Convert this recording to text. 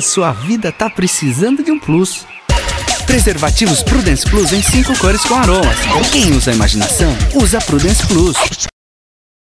sua vida tá precisando de um plus. Preservativos Prudence Plus em cinco cores com aromas. Quem usa a imaginação, usa Prudence Plus.